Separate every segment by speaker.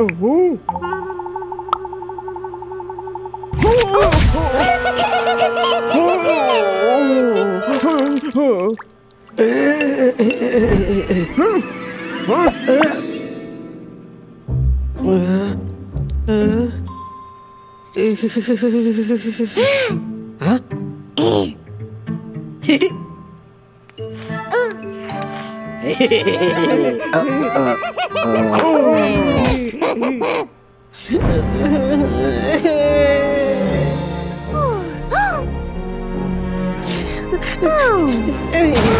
Speaker 1: huh? uh, uh, uh.
Speaker 2: oh. oh.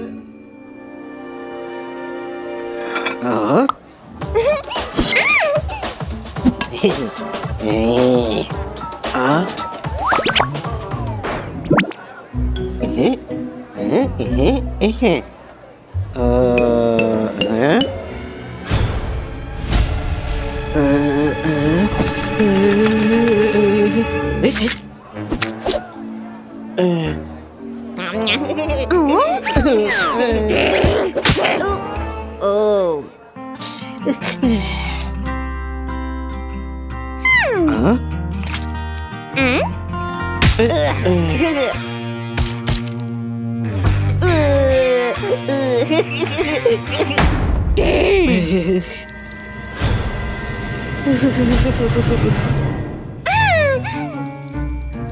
Speaker 2: oh.
Speaker 1: huh?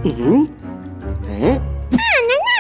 Speaker 1: Mm-hmm.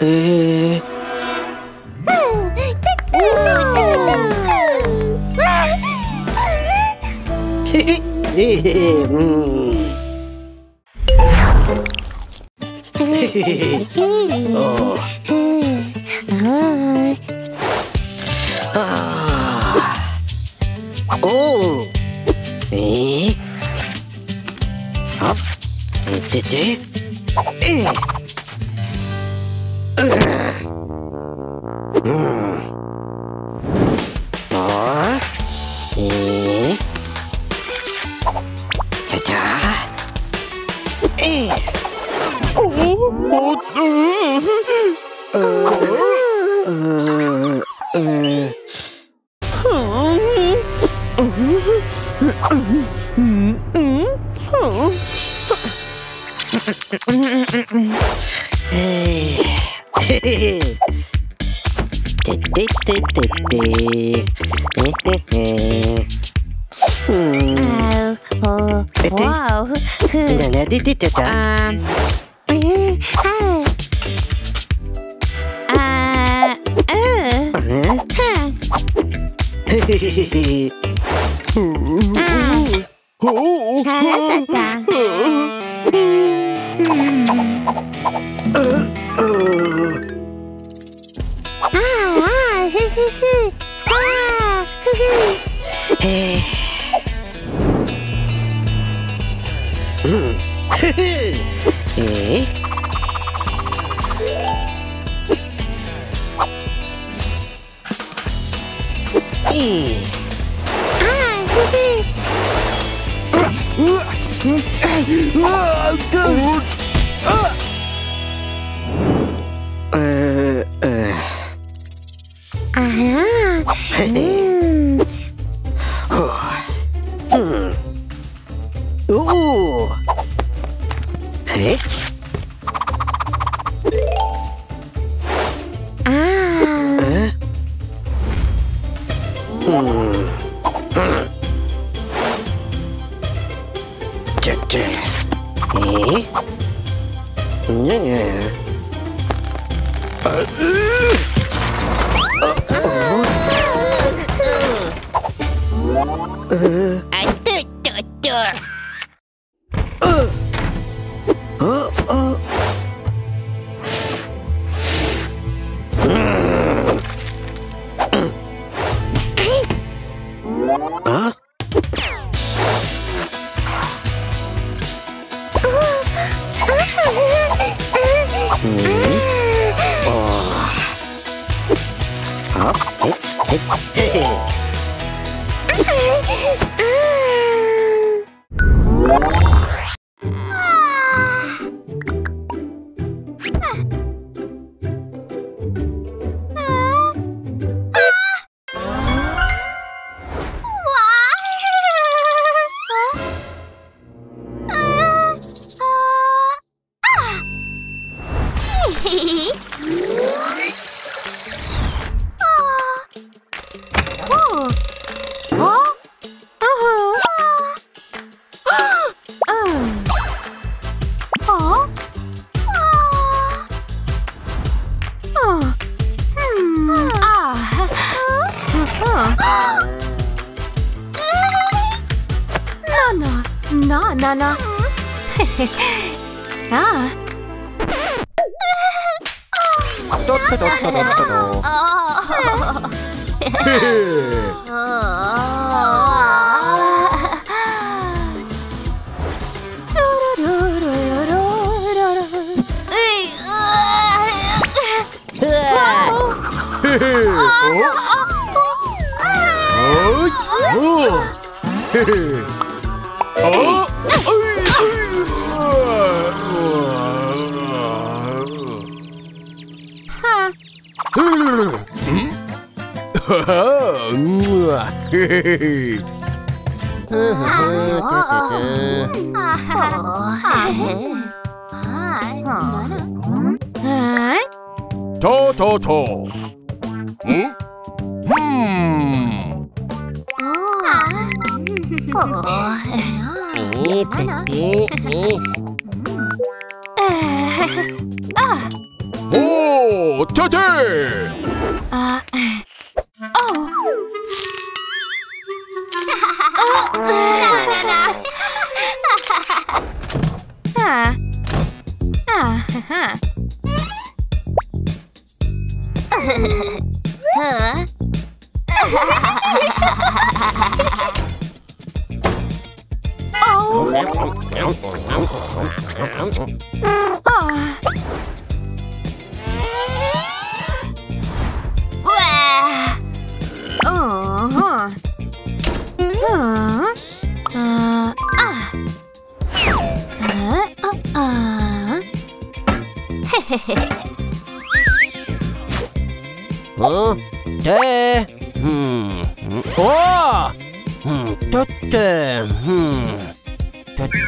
Speaker 1: 에. 어. 아. 오. 에. 업. 뜨뜨. 에. Hehehehe
Speaker 2: 잘했다. 아, 흐흐흐 흐흐
Speaker 1: 흐. Ooh! Hey.
Speaker 2: See?
Speaker 3: To.
Speaker 4: Hmm? 오, 테테!
Speaker 3: 아, 아. 와. 어. 어. 아. 아. 아. 아. 헤헤헤.
Speaker 5: 어? 네. 음. 오! 음. 됐대.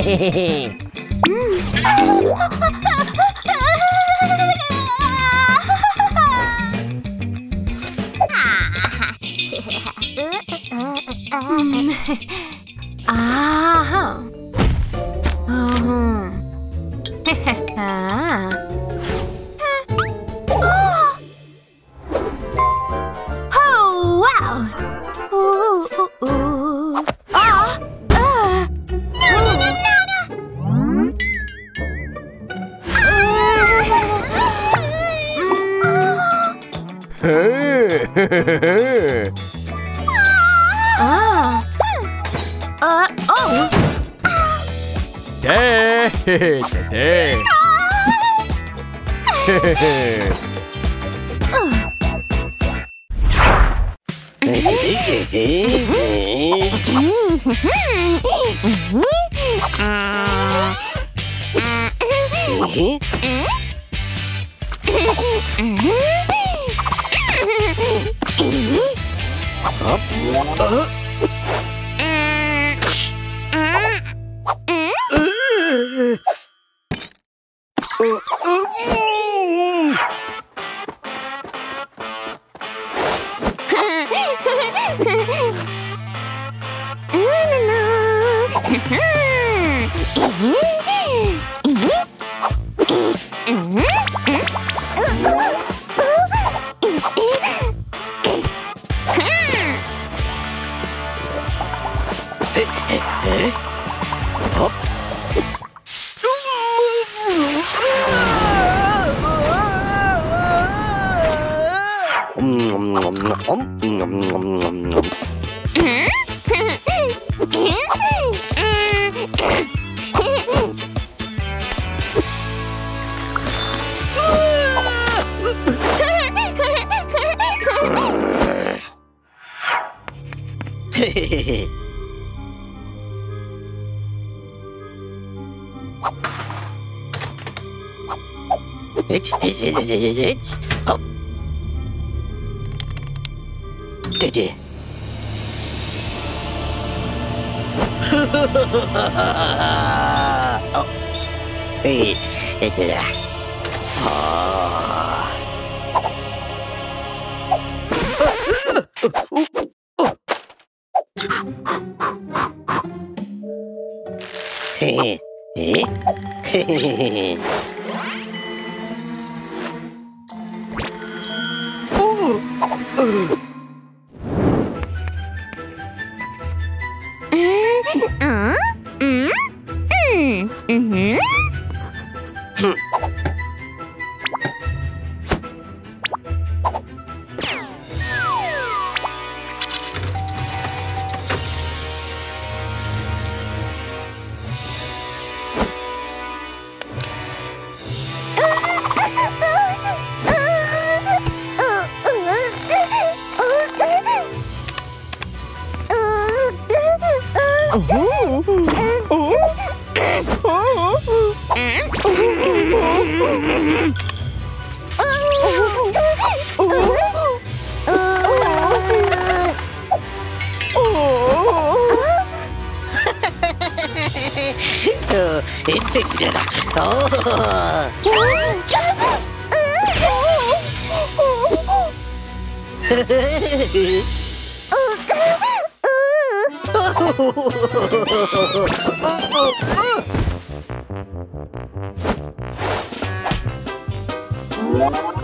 Speaker 3: mm. ah. Uh, oh.
Speaker 1: Hey, hey, hey. Mm-hmm. あ っ Где? Это да. Хе-хе-хе.
Speaker 2: Huh?
Speaker 1: エッセンだおお What?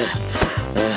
Speaker 1: uh, uh.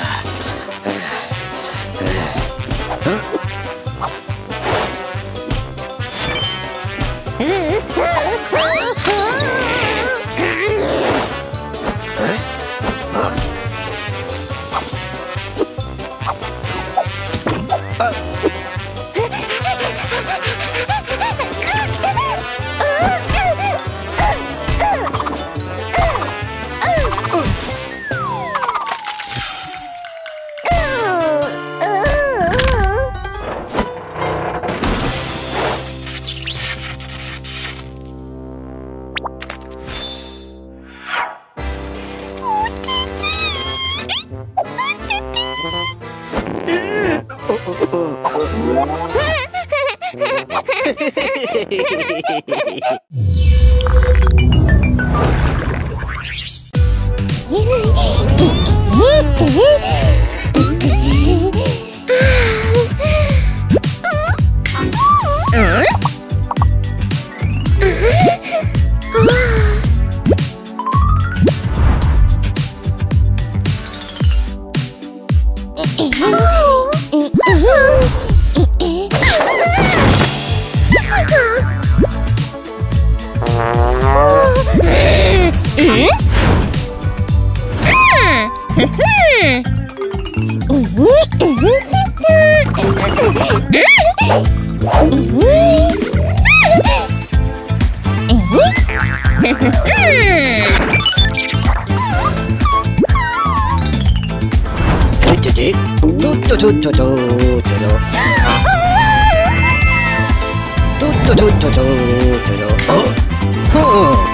Speaker 1: Oh!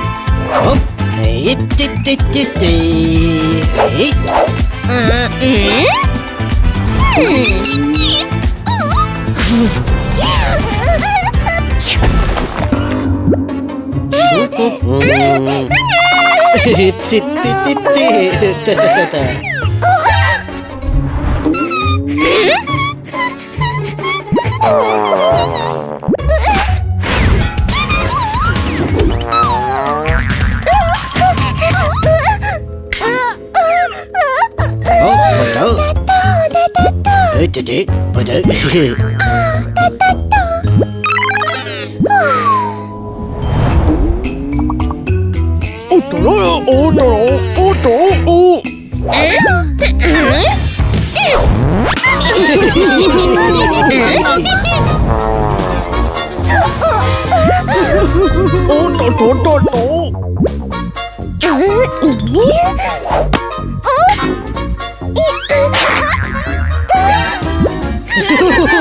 Speaker 1: Oh! 어쩌지? 뭐죠? 아, 따따따.
Speaker 4: 오토로, 오토로, 오토로. 오토토토토.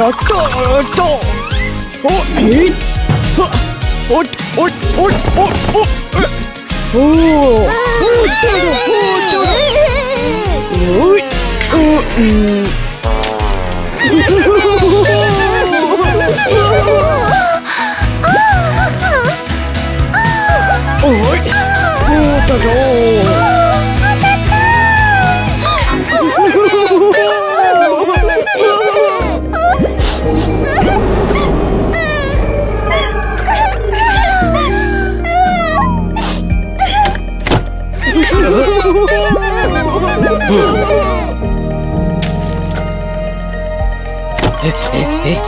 Speaker 4: とっとっと。おえっおっおっおっおっおおおおおおおおおう
Speaker 6: ん
Speaker 4: おそうぞ
Speaker 1: え